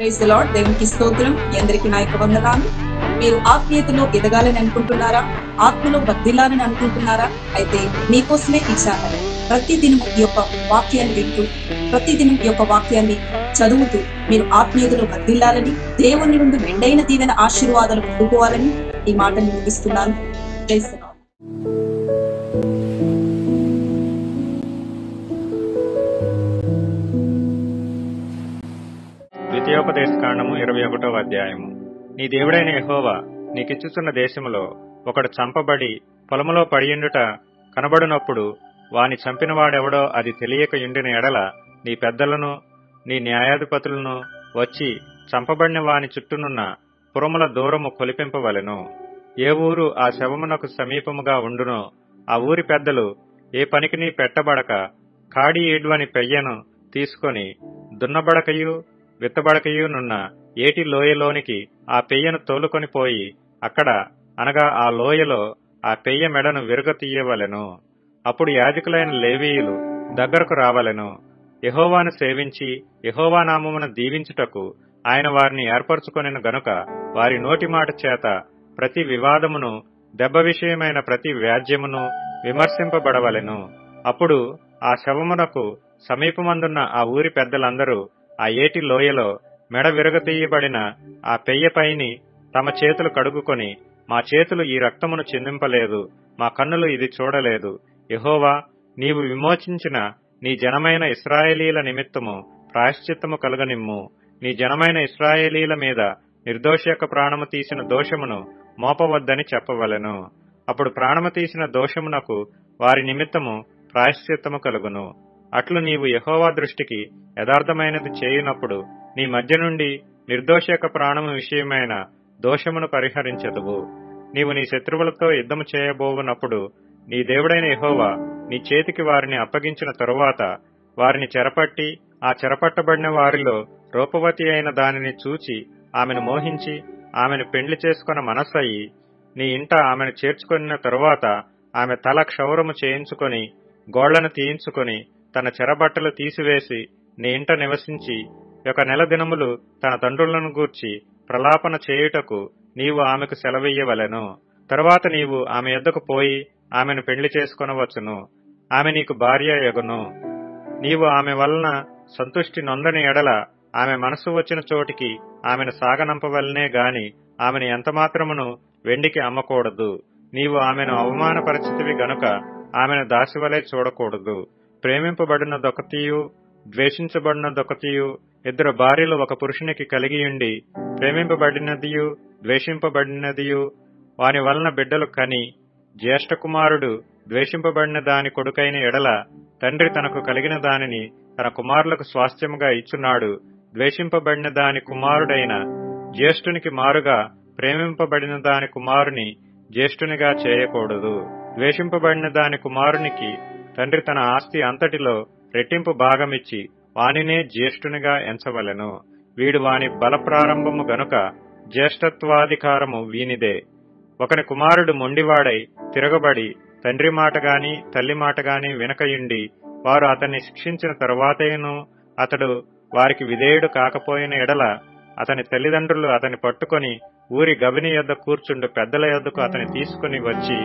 Praise lord దేవునికి స్తోత్రం. ఎందరికి నాయక వందనాలు. మీరు ఆత్మీయతలో ఎదగాలని అనుకుంటున్నారా? ఆత్మలో వర్ధిల్లాలని అనుకుంటున్నారా? అయితే మీకోసమే ఈ ఛానల్. ప్రతిదినం ఈ యొక్క వాక్యాన్ని వింటూ ప్రతిదినం ఈ యొక్క వాక్యాన్ని చదువుతూ మీరు ఆత్మీయతలో వర్ధిల్లాలని దేవుని నుండి మెండైన దీవెన ఆశీర్వాదాలు పొందుకోవాలని ఈ మాటను ముగిస్తున్నాను. ప్రైజ్ ద్వితీయోపదేశ కాండము ఇరవై ఒకటో అధ్యాయము. నీ దేవుడైన యహోవా నీకిచ్చుచున్న దేశములో ఒకడు చంపబడి పొలములో పడియుండుట కనబడినప్పుడు వాని చంపినవాడెవడో అది తెలియక యుండిన ఎడల నీ పెద్దలను నీ న్యాయాధిపతులను వచ్చి చంపబడిన వాని చుట్టూనున్న పురముల దూరము కొలిపింపవలెను. ఏ ఊరు ఆ శవమునకు సమీపముగా ఉండునో ఆ ఊరి పెద్దలు ఏ పనికిని పెట్టబడక కాడి ఏడ్వని పెయ్యను తీసుకొని దున్నబడకయు విత్తబడకయునున్న ఏటి లోయలోనికి ఆ పెయ్యను తోలుకొని పోయి అక్కడ అనగా ఆ లోయలో ఆ పెయ్య మెడను విరుగతీయవలెను. అప్పుడు యాజకులైన లేవీయులు దగ్గరకు రావలెను. యహోవాను సేవించి యహోవా నామమును దీవించుటకు ఆయన వారిని ఏర్పరచుకొనిన గనుక వారి నోటి మాట చేత ప్రతి వివాదమును దెబ్బ విషయమైన ప్రతి వ్యాజ్యమును విమర్శింపబడవలెను. అప్పుడు ఆ శవమునకు సమీపమందున్న ఆ ఊరి పెద్దలందరూ ఆ ఏటి లోయలో మెడ విరగతీయబడిన ఆ పెయ్యపైని తమ చేతులు కడుగుకొని మా చేతులు ఈ రక్తమును చెందింపలేదు మా కన్నులు ఇది చూడలేదు. యహోవా నీవు విమోచించిన నీ జనమైన ఇస్రాయేలీల నిమిత్తము ప్రాయశ్చిత్తము కలుగనిమ్ము. నీ జనమైన ఇస్రాయేలీల మీద నిర్దోష యొక్క ప్రాణము తీసిన దోషమును మోపవద్దని చెప్పవలెను. అప్పుడు ప్రాణము తీసిన దోషమునకు వారి నిమిత్తము ప్రాయశ్చిత్తము కలుగును. అట్లు నీవు యహోవా దృష్టికి యథార్థమైనది చేయునప్పుడు నీ మధ్య నుండి నిర్దోష యొక్క ప్రాణము విషయమైన దోషమును పరిహరించదువు. నీవు నీ శత్రువులతో యుద్ధము చేయబోవునప్పుడు నీ దేవుడైన యహోవా నీ చేతికి వారిని అప్పగించిన తరువాత వారిని చెరపట్టి ఆ చెరపట్టబడిన వారిలో రూపవతి అయిన దానిని చూచి ఆమెను మోహించి ఆమెను పెండ్లి చేసుకున్న మనస్సయి నీ ఇంట ఆమెను చేర్చుకున్న తరువాత ఆమె తల క్షౌరము చేయించుకొని గోళ్ళను తీయించుకొని తన చెరబట్టలు తీసివేసి నీ ఇంట నివసించి ఒక నెల దినములు తన తండ్రులను గూర్చి ప్రలాపన చేయుటకు నీవు ఆమెకు సెలవీయవలెను తరువాత నీవు ఆమె యొద్దకు పోయి ఆమెను పెళ్ళి చేసుకొనవచ్చును. ఆమె నీకు భార్య ఎగును. నీవు ఆమె వలన సంతుష్టి నొందని ఎడల ఆమె మనసు వచ్చిన చోటికి ఆమెను సాగనంపవలనే గాని ఆమెను ఎంతమాత్రమును వెండికి అమ్మకూడదు. నీవు ఆమెను అవమానపరిచితివి గనుక ఆమెను దాసివలే చూడకూడదు. ప్రేమింపబడిన దొకతీయు ద్వేషించబడిన దొకతీయు ఇద్దరు భార్యలు ఒక పురుషునికి కలిగియుండి ప్రేమింపబడినదియు ద్వేషింపబడినదియు వాని వలన బిడ్డలు కని జ్యేష్ఠ కుమారుడు ద్వేషింపబడిన దాని కొడుకైన ఎడల తండ్రి తనకు కలిగిన దానిని తన కుమారులకు స్వాస్థ్యముగా ఇచ్చున్నాడు. ద్వేషింపబడిన దాని కుమారుడైన జ్యేష్ఠునికి మారుగా ప్రేమింపబడిన దాని కుమారుని జ్యేష్ఠునిగా చేయకూడదు. ద్వేషింపబడిన దాని కుమారునికి తండ్రి తన ఆస్తి అంతటిలో రెట్టింపు భాగమిచ్చి వానినే జ్యేష్ఠునిగా ఎంచవలెను. వీడు వాని బలప్రారంభము గనుక జ్యేష్ఠత్వాధికారము వీనిదే. ఒకని కుమారుడు మొండివాడై తిరగబడి తండ్రి మాట గాని తల్లి మాట గాని వినకయుండి వారు అతన్ని శిక్షించిన తరువాతేను అతడు వారికి విధేయుడు కాకపోయిన ఎడల అతని తల్లిదండ్రులు అతని పట్టుకొని ఊరి గబిని యొద్ద కూర్చుండు పెద్దల యొద్దకు అతని తీసుకుని వచ్చి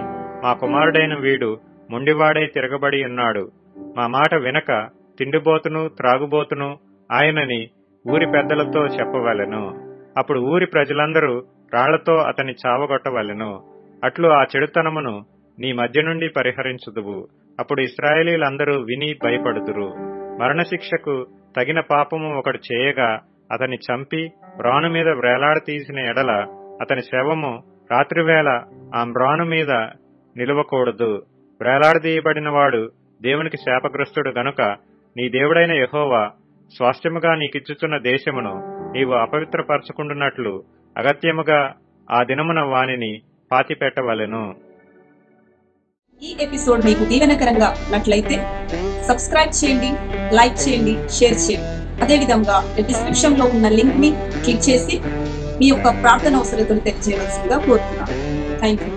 మా కుమారుడైన వీడు మొండివాడై తిరగబడి ఉన్నాడు. మా మాట వినక తిండిబోతును త్రాగుబోతును ఆయనని ఊరి పెద్దలతో చెప్పవలెను. అప్పుడు ఊరి ప్రజలందరూ రాళ్ళతో అతని చావగొట్టవలెను. అట్లు ఆ చెడుతనమును నీ మధ్య నుండి పరిహరించుదువు. అప్పుడు ఇస్రాయేలీలందరూ విని భయపడుదురు. మరణశిక్షకు తగిన పాపము ఒకడు చేయగా అతని చంపి మ్రాను మీద వేలాడతీసిన ఎడల అతని శవము రాత్రివేళ ఆ మ్రాను మీద నిలవకూడదు. వేలాడదీయబడినవాడు దేవునికి శాపగ్రస్తుడు గనుక నీ దేవుడైన యహోవా స్వాస్థ్యముగా నీకిచ్చుచున్న దేశమును నీవు అపవిత్రపరచుకుంటున్నట్లు అగత్యముగా ఆ దినమున వాణిని పాతిపెట్టవలెను. ఈ ఎపిసోడ్ మీకు దీవెనకరంగా నట్లయితే సబ్స్క్రైబ్ చేయండి లైక్ చేయండి షేర్ చేయండి. అదేవిధంగా డిస్క్రిప్షన్లో ఉన్న లింక్ని క్లిక్ చేసి మీ యొక్క ప్రార్థన అవసరతను తెలియజేయవలసిందిగా కోరుతున్నాను. Thank you.